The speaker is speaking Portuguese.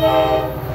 Música